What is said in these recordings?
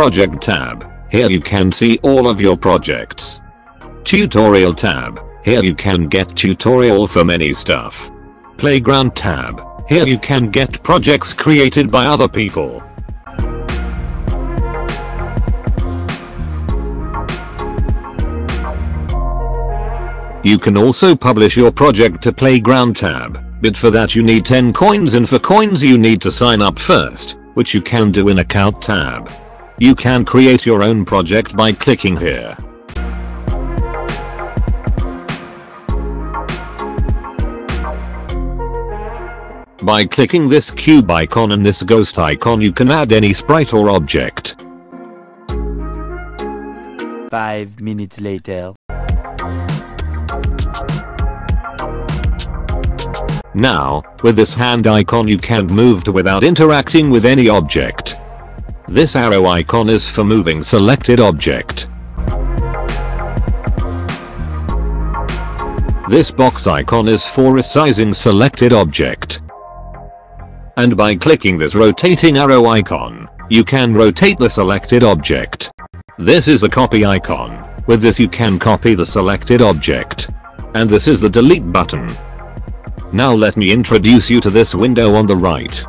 Project tab. Here you can see all of your projects. Tutorial tab. Here you can get tutorial for many stuff. Playground tab. Here you can get projects created by other people. You can also publish your project to Playground tab, but for that you need 10 coins and for coins you need to sign up first, which you can do in Account tab. You can create your own project by clicking here. By clicking this cube icon and this ghost icon you can add any sprite or object. 5 minutes later. Now, with this hand icon you can move to without interacting with any object. This arrow icon is for moving selected object. This box icon is for resizing selected object. And by clicking this rotating arrow icon, you can rotate the selected object. This is the copy icon. With this you can copy the selected object. And this is the delete button. Now let me introduce you to this window on the right.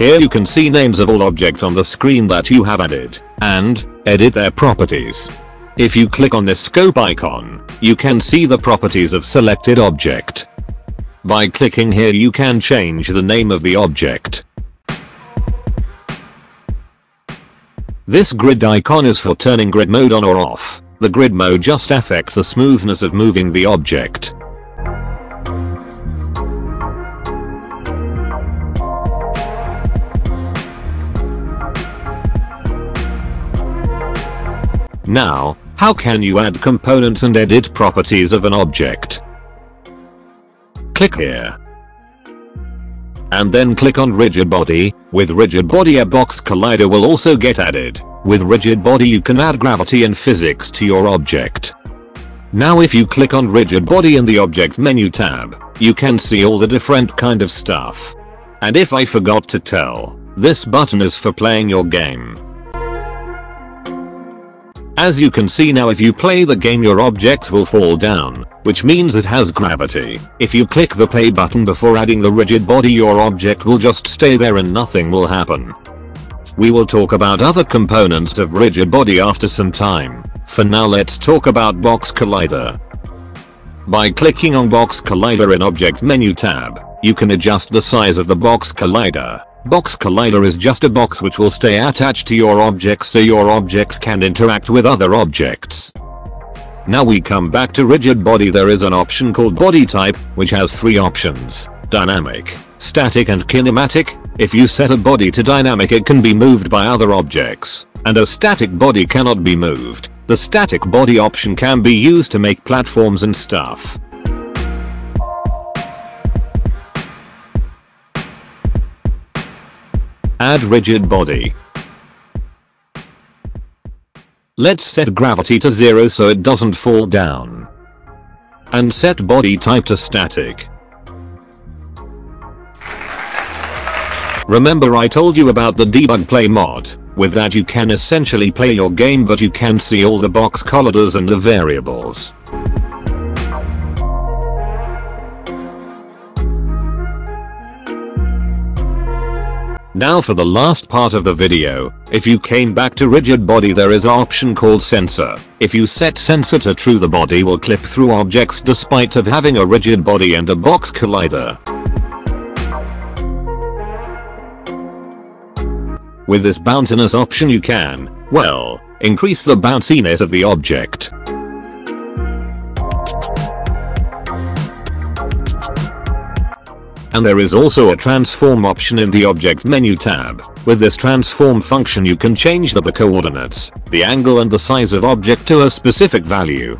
Here you can see names of all objects on the screen that you have added, and edit their properties. If you click on this scope icon, you can see the properties of selected object. By clicking here you can change the name of the object. This grid icon is for turning grid mode on or off. The grid mode just affects the smoothness of moving the object. Now, how can you add components and edit properties of an object? Click here. And then click on rigid body. With rigid body a box collider will also get added. With rigid body you can add gravity and physics to your object. Now if you click on rigid body in the object menu tab, you can see all the different kind of stuff. And if I forgot to tell, this button is for playing your game. As you can see now if you play the game your objects will fall down, which means it has gravity. If you click the play button before adding the rigid body your object will just stay there and nothing will happen. We will talk about other components of rigid body after some time. For now let's talk about Box Collider. By clicking on Box Collider in Object Menu tab, you can adjust the size of the Box Collider. Box Collider is just a box which will stay attached to your object so your object can interact with other objects. Now we come back to rigid body there is an option called body type which has three options. Dynamic, static and kinematic. If you set a body to dynamic it can be moved by other objects. And a static body cannot be moved. The static body option can be used to make platforms and stuff. Add rigid body. Let's set gravity to 0 so it doesn't fall down. And set body type to static. Remember I told you about the debug play mod. With that you can essentially play your game but you can see all the box colliders and the variables. Now for the last part of the video, if you came back to rigid body there is an option called sensor. If you set sensor to true the body will clip through objects despite of having a rigid body and a box collider. With this bounciness option you can, well, increase the bounciness of the object. And there is also a transform option in the object menu tab. With this transform function you can change the, the coordinates, the angle and the size of object to a specific value.